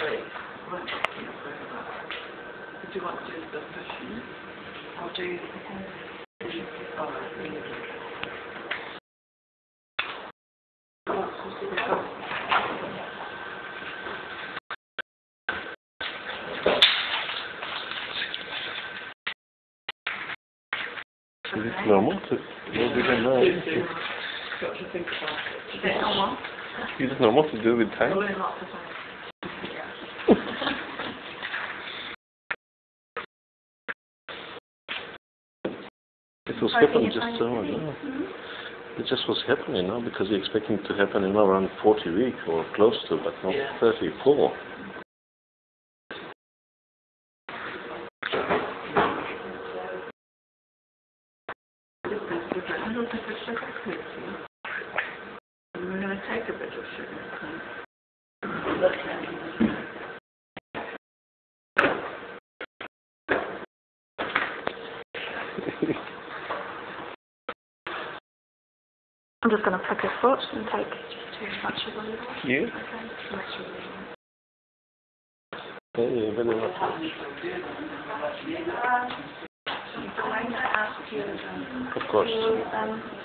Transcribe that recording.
Would you want. Is it normal to do with it normal? Is it normal to do with time? Well, in lots of times. Yeah. It was happening just so ago. Mm-hmm. It just was happening now because you're expecting it to happen in around 40 weeks or close to, but not Yeah. 34. I don't think it's sugar cookie. And we're going to take a bit of sugar. I'm just going to prick a foot and take too much of them. You? Okay. Make sure Yeah, yeah, very well. I'm going to ask you um, Of course. um,